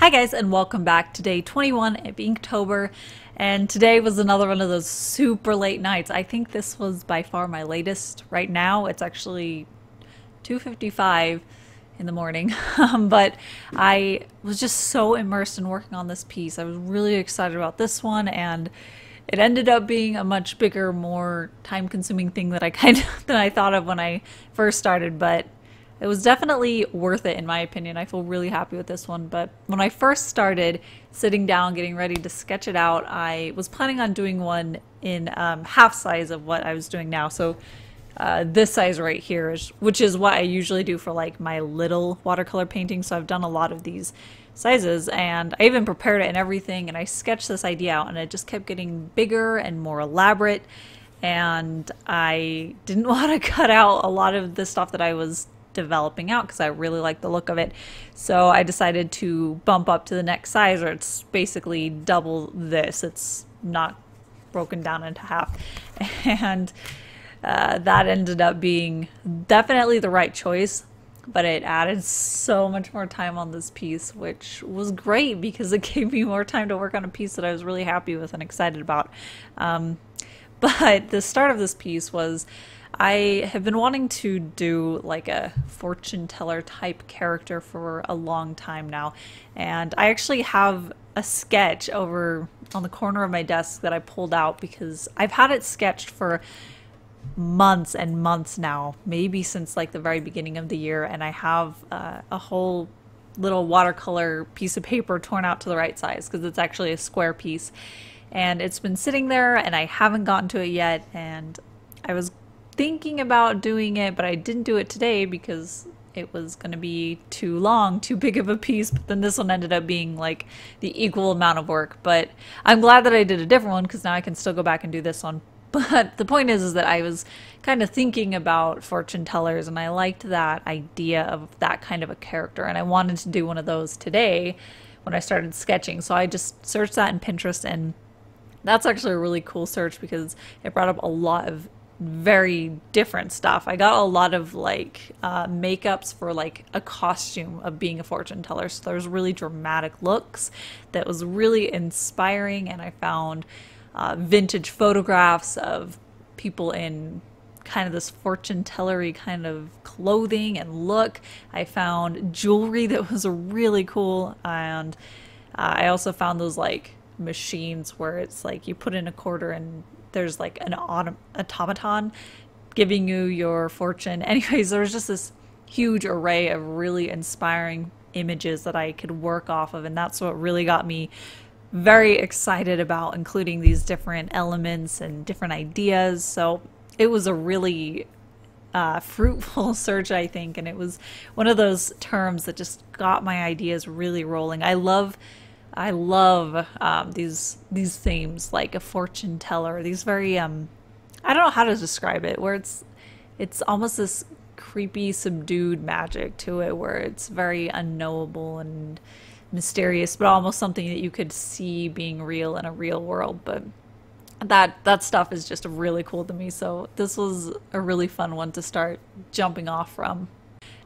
Hi guys and welcome back to day 21 of Inktober and today was another one of those super late nights. I think this was by far my latest right now. It's actually 2.55 in the morning um, but I was just so immersed in working on this piece. I was really excited about this one and it ended up being a much bigger, more time-consuming thing that I kind of than I thought of when I first started but it was definitely worth it in my opinion. I feel really happy with this one. But when I first started sitting down, getting ready to sketch it out, I was planning on doing one in um, half size of what I was doing now. So uh, this size right here, is, which is what I usually do for like my little watercolor painting. So I've done a lot of these sizes and I even prepared it and everything and I sketched this idea out and it just kept getting bigger and more elaborate and I didn't want to cut out a lot of the stuff that I was developing out because I really like the look of it. So I decided to bump up to the next size, or it's basically double this. It's not broken down into half. And uh, that ended up being definitely the right choice, but it added so much more time on this piece, which was great because it gave me more time to work on a piece that I was really happy with and excited about. Um, but the start of this piece was I have been wanting to do like a fortune teller type character for a long time now. And I actually have a sketch over on the corner of my desk that I pulled out because I've had it sketched for months and months now, maybe since like the very beginning of the year. And I have uh, a whole little watercolor piece of paper torn out to the right size because it's actually a square piece. And it's been sitting there and I haven't gotten to it yet. And thinking about doing it, but I didn't do it today because it was going to be too long, too big of a piece. But then this one ended up being like the equal amount of work. But I'm glad that I did a different one because now I can still go back and do this one. But the point is, is that I was kind of thinking about fortune tellers and I liked that idea of that kind of a character. And I wanted to do one of those today when I started sketching. So I just searched that in Pinterest and that's actually a really cool search because it brought up a lot of very different stuff. I got a lot of like uh, makeups for like a costume of being a fortune teller. So there's really dramatic looks that was really inspiring. And I found uh, vintage photographs of people in kind of this fortune tellery kind of clothing and look. I found jewelry that was really cool. And uh, I also found those like machines where it's like you put in a quarter and there's like an autom- automaton giving you your fortune. Anyways, there was just this huge array of really inspiring images that I could work off of, and that's what really got me very excited about including these different elements and different ideas. So it was a really uh, fruitful search, I think, and it was one of those terms that just got my ideas really rolling. I love I love um, these these themes like a fortune teller. These very um, I don't know how to describe it. Where it's it's almost this creepy, subdued magic to it, where it's very unknowable and mysterious, but almost something that you could see being real in a real world. But that that stuff is just really cool to me. So this was a really fun one to start jumping off from.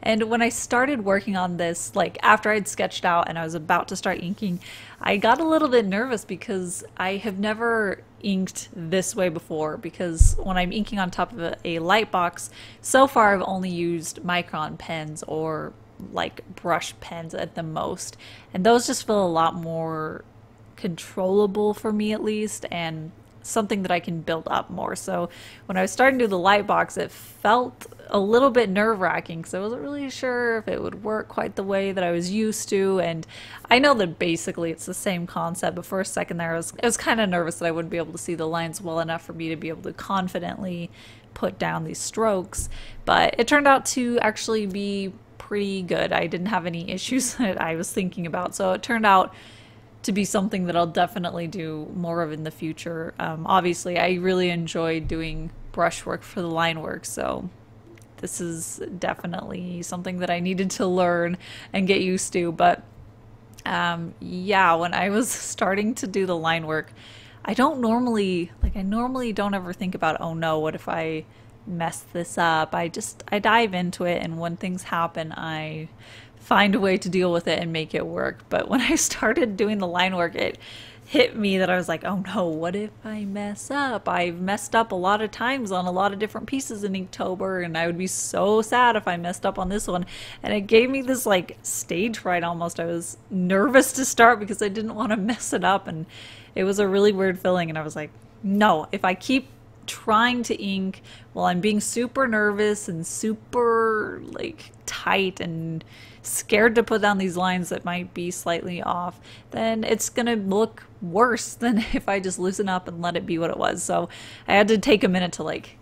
And when I started working on this, like after I'd sketched out and I was about to start inking, I got a little bit nervous because I have never inked this way before because when I'm inking on top of a, a light box, so far I've only used micron pens or like brush pens at the most. And those just feel a lot more controllable for me at least and something that I can build up more. So when I was starting to do the light box, it felt a little bit nerve wracking because I wasn't really sure if it would work quite the way that I was used to. And I know that basically it's the same concept, but for a second there, I was, was kind of nervous that I wouldn't be able to see the lines well enough for me to be able to confidently put down these strokes. But it turned out to actually be pretty good. I didn't have any issues that I was thinking about. So it turned out to be something that I'll definitely do more of in the future. Um, obviously, I really enjoy doing brushwork for the line work, so this is definitely something that I needed to learn and get used to. But um, yeah, when I was starting to do the line work, I don't normally, like, I normally don't ever think about, oh no, what if I mess this up. I just I dive into it and when things happen, I find a way to deal with it and make it work. But when I started doing the line work, it hit me that I was like, oh no, what if I mess up? I've messed up a lot of times on a lot of different pieces in Inktober, and I would be so sad if I messed up on this one. And it gave me this like stage fright almost. I was nervous to start because I didn't want to mess it up, and it was a really weird feeling. And I was like, no, if I keep trying to ink while I'm being super nervous and super like tight and scared to put down these lines that might be slightly off, then it's going to look worse than if I just loosen up and let it be what it was. So I had to take a minute to like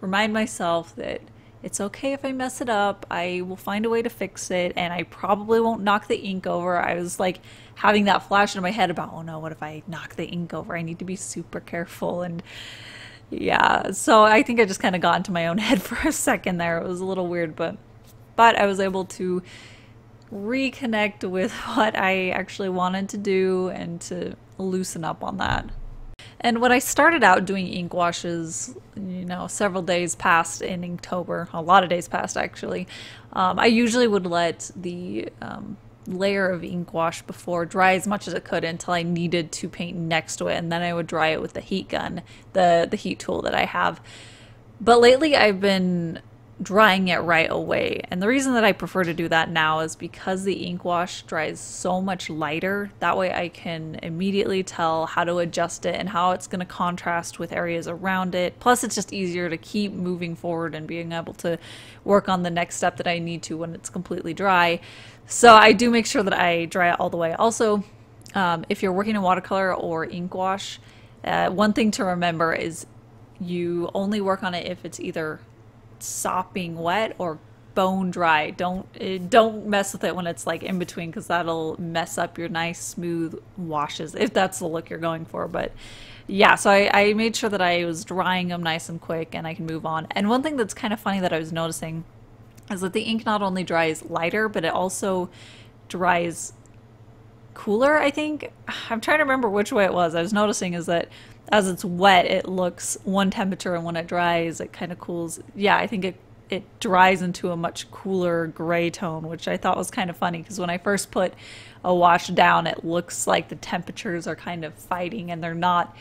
remind myself that it's okay if I mess it up. I will find a way to fix it and I probably won't knock the ink over. I was like having that flash in my head about, oh no, what if I knock the ink over? I need to be super careful and yeah, so I think I just kind of got into my own head for a second there. It was a little weird, but but I was able to reconnect with what I actually wanted to do and to loosen up on that. And when I started out doing ink washes, you know, several days past in Inktober, a lot of days past actually, um, I usually would let the um, layer of ink wash before dry as much as it could until I needed to paint next to it, and then I would dry it with the heat gun, the the heat tool that I have. But lately, I've been drying it right away. And the reason that I prefer to do that now is because the ink wash dries so much lighter. That way I can immediately tell how to adjust it and how it's going to contrast with areas around it. Plus it's just easier to keep moving forward and being able to work on the next step that I need to when it's completely dry. So I do make sure that I dry it all the way. Also, um, if you're working in watercolor or ink wash, uh, one thing to remember is you only work on it if it's either sopping wet or bone dry. Don't eh, don't mess with it when it's like in between because that'll mess up your nice smooth washes if that's the look you're going for. But yeah, so I, I made sure that I was drying them nice and quick and I can move on. And one thing that's kind of funny that I was noticing is that the ink not only dries lighter, but it also dries cooler, I think. I'm trying to remember which way it was. I was noticing is that as it's wet, it looks one temperature, and when it dries, it kind of cools. Yeah, I think it it dries into a much cooler gray tone, which I thought was kind of funny because when I first put a wash down, it looks like the temperatures are kind of fighting and they're not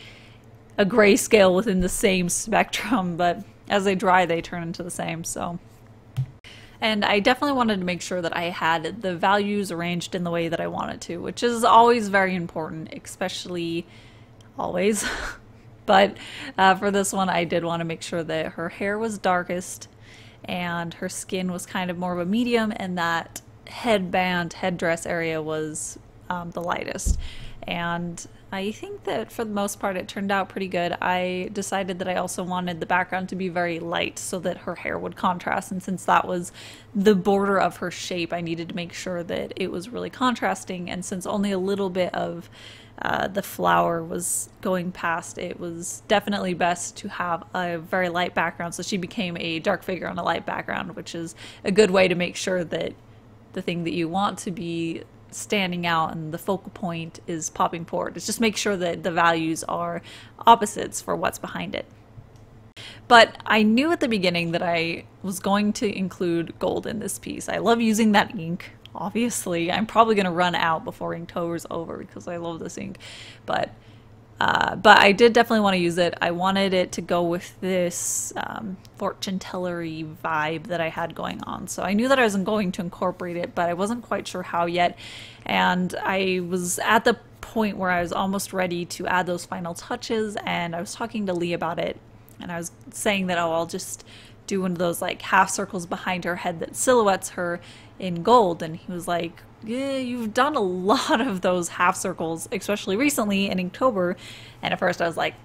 a grayscale within the same spectrum, but as they dry, they turn into the same. So. And I definitely wanted to make sure that I had the values arranged in the way that I wanted to, which is always very important, especially always. but uh, for this one, I did want to make sure that her hair was darkest and her skin was kind of more of a medium, and that headband, headdress area was um, the lightest. And I think that for the most part it turned out pretty good. I decided that I also wanted the background to be very light so that her hair would contrast and since that was the border of her shape I needed to make sure that it was really contrasting and since only a little bit of uh, the flower was going past, it was definitely best to have a very light background. So she became a dark figure on a light background, which is a good way to make sure that the thing that you want to be standing out and the focal point is popping forward. It's just make sure that the values are opposites for what's behind it. But I knew at the beginning that I was going to include gold in this piece. I love using that ink obviously. I'm probably going to run out before Inktober's over because I love this ink. But uh, but I did definitely want to use it. I wanted it to go with this um, fortune tellery vibe that I had going on. So I knew that I wasn't going to incorporate it, but I wasn't quite sure how yet. And I was at the point where I was almost ready to add those final touches, and I was talking to Lee about it, and I was saying that, oh, I'll just do one of those like half circles behind her head that silhouettes her in gold. And he was like, yeah, you've done a lot of those half circles, especially recently in October. And at first I was like,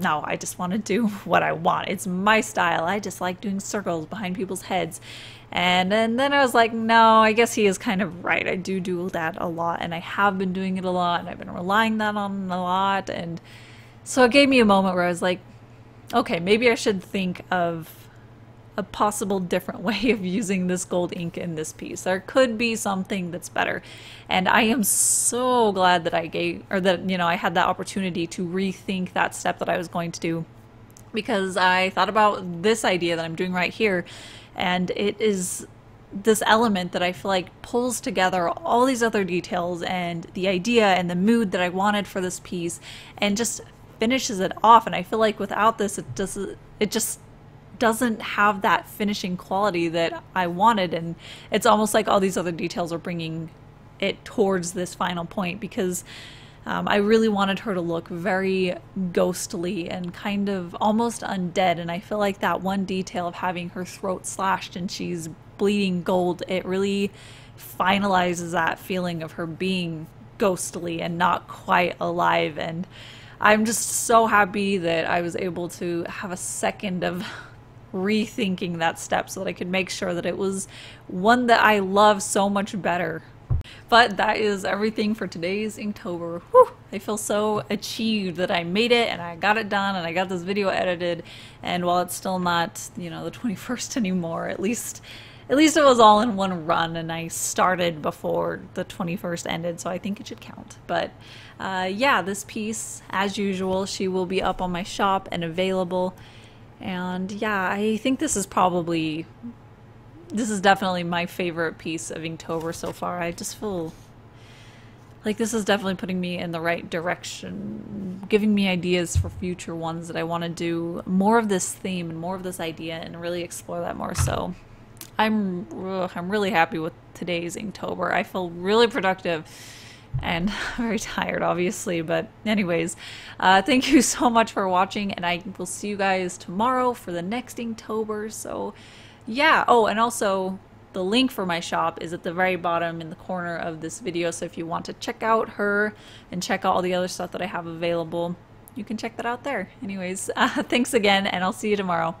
no, I just want to do what I want. It's my style. I just like doing circles behind people's heads. And, and then I was like, no, I guess he is kind of right. I do do that a lot, and I have been doing it a lot, and I've been relying that on a lot. And so it gave me a moment where I was like, okay, maybe I should think of a possible different way of using this gold ink in this piece. There could be something that's better. And I am so glad that I gave, or that, you know, I had that opportunity to rethink that step that I was going to do because I thought about this idea that I'm doing right here, and it is this element that I feel like pulls together all these other details and the idea and the mood that I wanted for this piece and just finishes it off and I feel like without this it does it just doesn't have that finishing quality that I wanted and it's almost like all these other details are bringing it towards this final point because um, I really wanted her to look very ghostly and kind of almost undead. And I feel like that one detail of having her throat slashed and she's bleeding gold, it really finalizes that feeling of her being ghostly and not quite alive. And I'm just so happy that I was able to have a second of rethinking that step so that I could make sure that it was one that I love so much better but that is everything for today's Inktober. Whew, I feel so achieved that I made it and I got it done and I got this video edited. And while it's still not, you know, the 21st anymore, at least at least it was all in one run and I started before the 21st ended, so I think it should count. But uh, yeah, this piece, as usual, she will be up on my shop and available. And yeah, I think this is probably this is definitely my favorite piece of Inktober so far. I just feel like this is definitely putting me in the right direction, giving me ideas for future ones that I want to do more of this theme and more of this idea and really explore that more. So I'm ugh, I'm really happy with today's Inktober. I feel really productive and very tired obviously but anyways uh, thank you so much for watching and I will see you guys tomorrow for the next Inktober so yeah. Oh, and also the link for my shop is at the very bottom in the corner of this video. So if you want to check out her and check out all the other stuff that I have available, you can check that out there. Anyways, uh, thanks again, and I'll see you tomorrow.